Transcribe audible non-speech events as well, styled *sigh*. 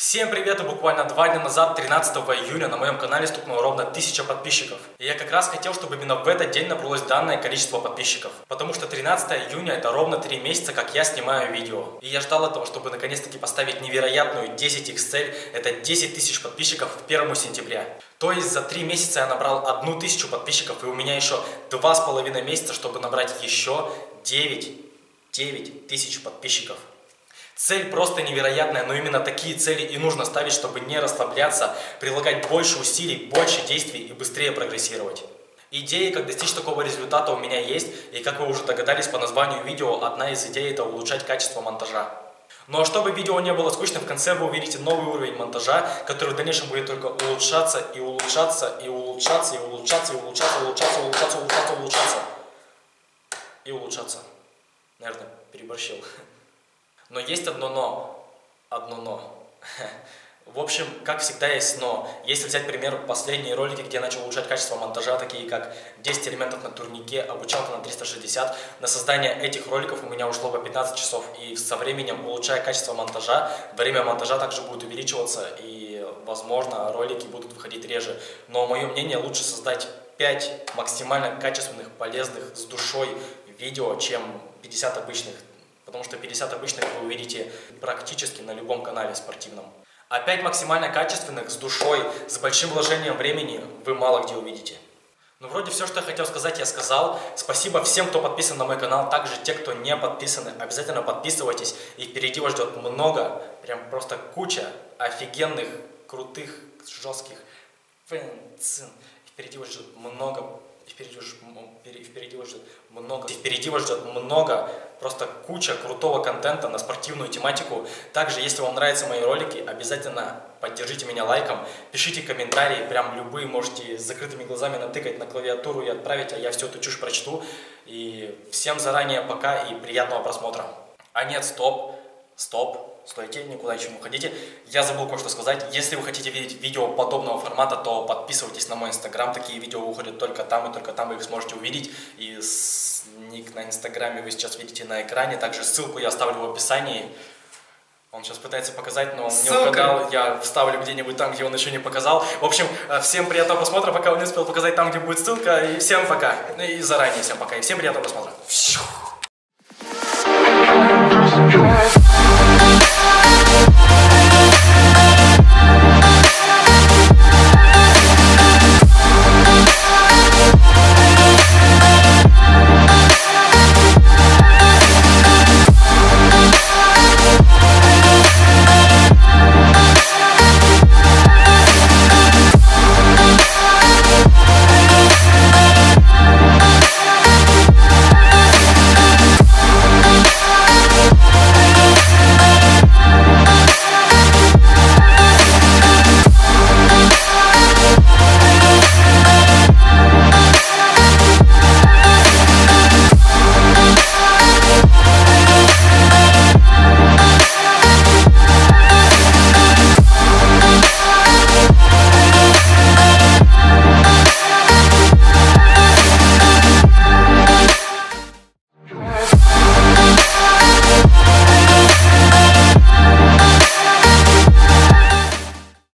Всем привет! И буквально два дня назад, 13 июня, на моем канале стукнуло ровно 1000 подписчиков. И я как раз хотел, чтобы именно в этот день набралось данное количество подписчиков. Потому что 13 июня это ровно 3 месяца, как я снимаю видео. И я ждал этого, чтобы наконец-таки поставить невероятную 10x цель. Это 10 тысяч подписчиков к 1 сентября. То есть за 3 месяца я набрал 1000 подписчиков, и у меня еще 2,5 месяца, чтобы набрать еще 9, 9 тысяч подписчиков. Цель просто невероятная, но именно такие цели и нужно ставить, чтобы не расслабляться, прилагать больше усилий, больше действий и быстрее прогрессировать. Идеи, как достичь такого результата у меня есть, и как вы уже догадались по названию видео, одна из идей это улучшать качество монтажа. Ну а чтобы видео не было скучным, в конце вы увидите новый уровень монтажа, который в дальнейшем будет только улучшаться и улучшаться, и улучшаться, и улучшаться, и улучшаться, улучшаться, улучшаться, улучшаться, улучшаться. И улучшаться. Наверное, переборщил. Но есть одно но. Одно но. *laughs* В общем, как всегда есть но. Если взять пример последние ролики, где я начал улучшать качество монтажа, такие как 10 элементов на турнике, обучалка на 360, на создание этих роликов у меня ушло по 15 часов. И со временем, улучшая качество монтажа, время монтажа также будет увеличиваться, и, возможно, ролики будут выходить реже. Но мое мнение, лучше создать 5 максимально качественных, полезных, с душой видео, чем 50 обычных потому что 50 обычных вы увидите практически на любом канале спортивном. Опять максимально качественных, с душой, с большим вложением времени вы мало где увидите. Ну, вроде все, что я хотел сказать, я сказал. Спасибо всем, кто подписан на мой канал. Также те, кто не подписаны, обязательно подписывайтесь. И впереди вас ждет много, прям просто куча офигенных, крутых, жестких. Впереди вас ждет много, впереди вас, впереди вас ждет много, впереди вас ждет много просто куча крутого контента на спортивную тематику. Также, если вам нравятся мои ролики, обязательно поддержите меня лайком, пишите комментарии, прям любые можете с закрытыми глазами натыкать на клавиатуру и отправить, а я всю эту чушь прочту. И всем заранее пока и приятного просмотра. А нет, стоп, стоп, стойте, никуда еще не уходите. Я забыл кое-что сказать. Если вы хотите видеть видео подобного формата, то подписывайтесь на мой инстаграм. Такие видео выходят только там, и только там вы их сможете увидеть. И ник на инстаграме вы сейчас видите на экране. Также ссылку я оставлю в описании. Он сейчас пытается показать, но он Ссылка. не угадал. Я вставлю где-нибудь там, где он еще не показал. В общем, э, всем приятного просмотра, пока он не успел показать там, где будет ссылка. И всем пока. И заранее всем пока. И всем приятного просмотра.